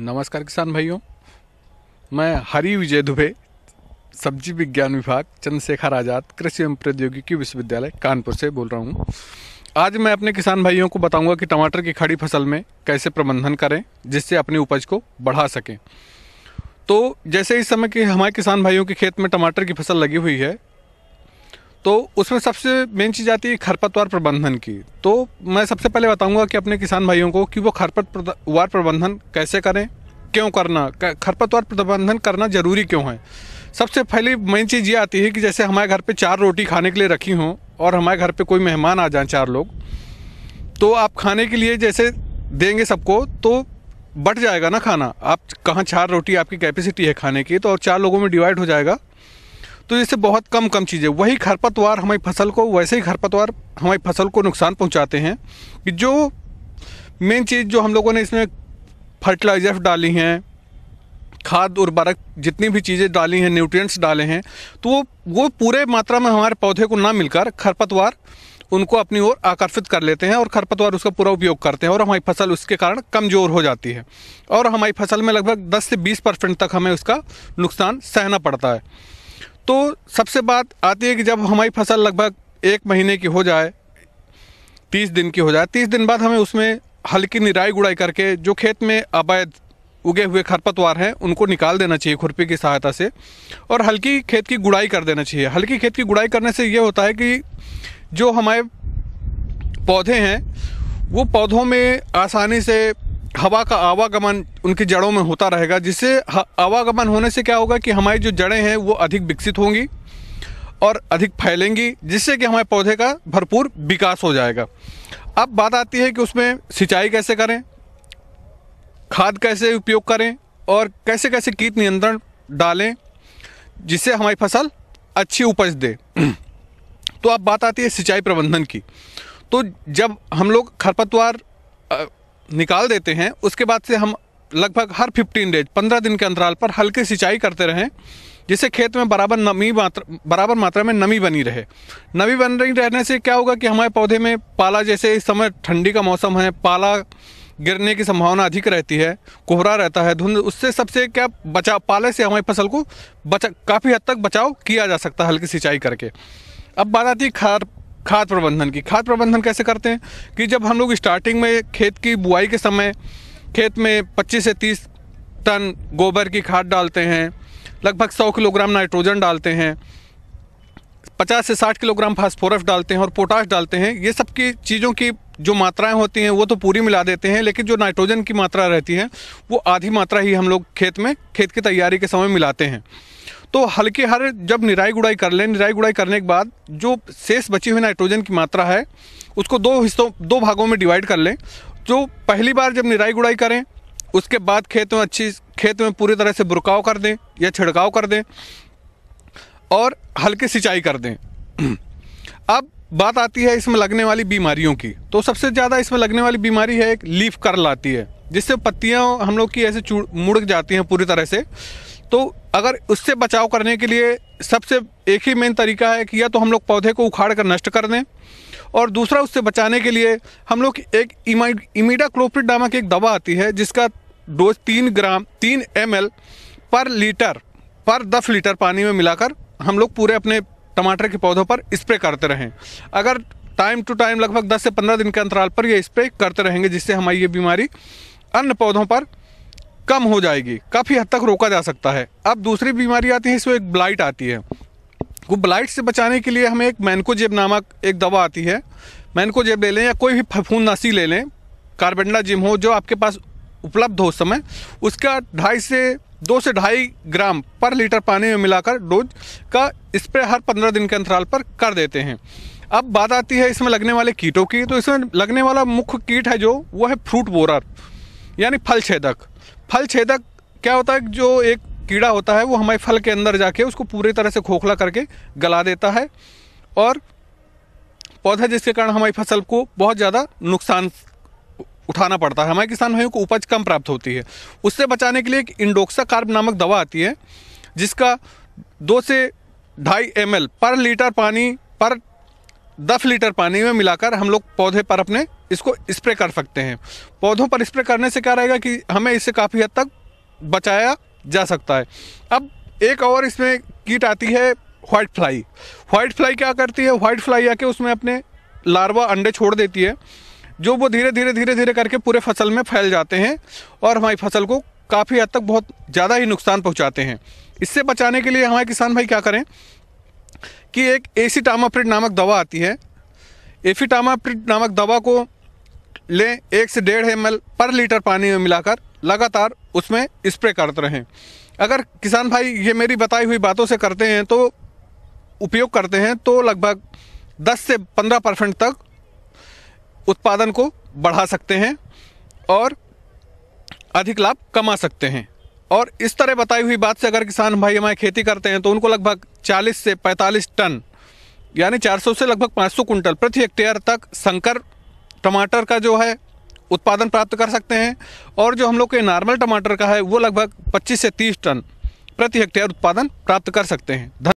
नमस्कार किसान भाइयों। मैं हरी विजय दुबे, सब्ज़ी विज्ञान विभाग, चंद्रशेखर आज़ाद, कृषि एवं प्रौद्योगिकी विश्वविद्यालय, कानपुर से बोल रहा हूँ। आज मैं अपने किसान भाइयों को बताऊँगा कि टमाटर की खड़ी फ़सल में कैसे प्रबंधन करें, जिससे अपनी उपज को बढ़ा सकें। तो जैसे इस समय के हमारे किसान भाइयों के खेत में टमाटर की फ़सल लगी हुई है तो उसमें सबसे मेन चीज़ आती है खरपतवार प्रबंधन की। तो मैं सबसे पहले बताऊँगा कि अपने किसान भाइयों को कि वो खरपतवार प्रबंधन कैसे करें, क्यों करना खरपतवार प्रबंधन करना ज़रूरी क्यों है? सबसे पहली मेन चीज़ ये आती है कि जैसे हमारे घर पे चार रोटी खाने के लिए रखी हों और हमारे घर पे कोई मेहमान आ जाए चार लोग तो आप खाने के लिए जैसे देंगे सबको तो बढ़ जाएगा ना खाना। आप कहाँ चार रोटी आपकी कैपेसिटी है खाने की तो और चार लोगों में डिवाइड हो जाएगा तो इससे बहुत कम कम चीज़ें। वही खरपतवार हमारी फ़सल को, वैसे ही खरपतवार हमारी फ़सल को नुकसान पहुंचाते हैं। कि जो मेन चीज़ जो हम लोगों ने इसमें फर्टिलाइज़र डाली हैं, खाद उर्वरक, जितनी भी चीज़ें डाली हैं न्यूट्रिएंट्स डाले हैं तो वो वो पूरे मात्रा में हमारे पौधे को ना मिलकर खरपतवार उनको अपनी ओर आकर्षित कर लेते हैं और खरपतवार उसका पूरा उपयोग करते हैं और हमारी फ़सल उसके कारण कमज़ोर हो जाती है। और हमारी फ़सल में लगभग 10 से 20 परसेंट तक हमें उसका नुकसान सहना पड़ता है। तो सबसे बात आती है कि जब हमारी फ़सल लगभग एक महीने की हो जाए, तीस दिन की हो जाए, तीस दिन बाद हमें उसमें हल्की निराई गुड़ाई करके, जो खेत में अवैध उगे हुए खरपतवार हैं, उनको निकाल देना चाहिए खुरपी की सहायता से, और हल्की खेत की गुड़ाई कर देना चाहिए। हल्की खेत की गुड़ाई करने से ये होता है कि जो हमारे पौधे हैं, वो पौधों में आसानी से हवा का आवागमन उनकी जड़ों में होता रहेगा, जिससे आवागमन होने से क्या होगा कि हमारी जो जड़ें हैं वो अधिक विकसित होंगी और अधिक फैलेंगी, जिससे कि हमारे पौधे का भरपूर विकास हो जाएगा। अब बात आती है कि उसमें सिंचाई कैसे करें, खाद कैसे उपयोग करें और कैसे कैसे कीट नियंत्रण डालें, जिससे हमारी फ़सल अच्छी उपज दे। तो अब बात आती है सिंचाई प्रबंधन की। तो जब हम लोग खरपतवार निकाल देते हैं, उसके बाद से हम लगभग हर 15 डेज़ 15 दिन के अंतराल पर हल्की सिंचाई करते रहें, जिससे खेत में बराबर नमी मात्रा, बराबर मात्रा में नमी बनी रहे। नमी बन रही रहने से क्या होगा कि हमारे पौधे में पाला जैसे इस समय ठंडी का मौसम है, पाला गिरने की संभावना अधिक रहती है, कोहरा रहता है, धुंध, उससे सबसे क्या बचाव, पाले से हमारी फ़सल को बचा, काफ़ी हद तक बचाव किया जा सकता है हल्की सिंचाई करके। अब बात आती है खाद खाद प्रबंधन की। खाद प्रबंधन कैसे करते हैं? कि जब हम लोग स्टार्टिंग में खेत की बुआई के समय खेत में 25 से 30 टन गोबर की खाद डालते हैं, लगभग 100 किलोग्राम नाइट्रोजन डालते हैं 50 से 60 किलोग्राम फास्फोरस डालते हैं और पोटाश डालते हैं, ये सब की चीज़ों की जो मात्राएँ होती हैं, वो तो पूरी मिला देते हैं, लेकिन जो नाइट्रोजन की मात्रा रहती है, वो आधी मात्रा ही हम लोग खेत में, खेत की तैयारी के समय मिलाते हैं। तो हल्के हर जब निराई गुड़ाई कर लें, निराई गुड़ाई करने के बाद जो शेष बची हुई नाइट्रोजन की मात्रा है, उसको दो हिस्सों, दो भागों में डिवाइड कर लें। जो पहली बार जब निराई गुड़ाई करें, उसके बाद खेत में अच्छी, खेत में पूरी तरह से बुरकाव कर दें या छिड़काव कर दें और हल्की सिंचाई कर दें। अब बात आती है इसमें लगने वाली बीमारियों की। तो सबसे ज़्यादा इसमें लगने वाली बीमारी है एक लीफ कर लाती है, जिससे पत्तियाँ हम लोग की ऐसे मुड़ जाती हैं पूरी तरह से। तो अगर उससे बचाव करने के लिए सबसे एक ही मेन तरीका है कि या तो हम लोग पौधे को उखाड़ कर नष्ट कर दें, और दूसरा उससे बचाने के लिए हम लोग एक इमीडा क्लोप्रिड नामक एक दवा आती है, जिसका डोज तीन ग्राम, तीन एमएल पर लीटर, पर दस लीटर पानी में मिलाकर हम लोग पूरे अपने टमाटर के पौधों पर स्प्रे करते रहें। अगर टाइम टू टाइम लगभग 10 से 15 दिन के अंतराल पर ये स्प्रे करते रहेंगे, जिससे हमारी ये बीमारी अन्य पौधों पर कम हो जाएगी, काफ़ी हद तक रोका जा सकता है। अब दूसरी बीमारी आती है, इसमें एक ब्लाइट आती है। वो ब्लाइट से बचाने के लिए हमें एक मैनकोजेब नामक एक दवा आती है। मैनकोजेब ले लें या कोई भी फफूंदनाशी ले लें, कार्बेंडा जिम हो, जो आपके पास उपलब्ध हो उस समय, उसका ढाई से दो से ढाई ग्राम पर लीटर पानी में मिलाकर डोज का स्प्रे हर पंद्रह दिन के अंतराल पर कर देते हैं। अब बात आती है इसमें लगने वाले कीटों की तो इसमें लगने वाला मुख्य कीट है जो, वो है फ्रूट बोरर, यानी फल छेदक। फल छेदक क्या होता है जो एक कीड़ा होता है, वो हमारे फल के अंदर जाके उसको पूरी तरह से खोखला करके गला देता है और पौधा जिसके कारण हमारी फ़सल को बहुत ज़्यादा नुकसान उठाना पड़ता है। हमारे किसान भाइयों को उपज कम प्राप्त होती है। उससे बचाने के लिए एक इंडोक्सा कार्ब नामक दवा आती है, जिसका दो से ढाई एम पर लीटर पानी पर दस लीटर पानी में मिलाकर हम लोग पौधे पर अपने इसको स्प्रे कर सकते हैं। पौधों पर स्प्रे करने से क्या रहेगा कि हमें इससे काफ़ी हद तक बचाया जा सकता है। अब एक और इसमें कीट आती है वाइट फ्लाई वाइट फ्लाई क्या करती है? वाइट फ्लाई आके उसमें अपने लार्वा अंडे छोड़ देती है, जो वो धीरे धीरे धीरे धीरे करके पूरे फ़सल में फैल जाते हैं और हमारी फ़सल को काफ़ी हद तक बहुत ज़्यादा ही नुकसान पहुंचाते हैं। इससे बचाने के लिए हमारे किसान भाई क्या करें? कि एक एसी टामाप्रिड नामक दवा आती है। एफी टामाप्रिड नामक दवा को लें एक से डेढ़ एम पर लीटर पानी में मिलाकर लगातार उसमें स्प्रे करते रहें। अगर किसान भाई ये मेरी बताई हुई बातों से करते हैं तो उपयोग करते हैं तो लगभग 10 से 15 परसेंट तक उत्पादन को बढ़ा सकते हैं और अधिक लाभ कमा सकते हैं। और इस तरह बताई हुई बात से अगर किसान भाई हमारे खेती करते हैं तो उनको लगभग 40 से 45 टन, यानी 400 से लगभग 500 कुंटल प्रति हेक्टेयर तक संकर टमाटर का जो है उत्पादन प्राप्त कर सकते हैं। और जो हम लोग के नॉर्मल टमाटर का है, वो लगभग 25 से 30 टन प्रति हेक्टेयर उत्पादन प्राप्त कर सकते हैं।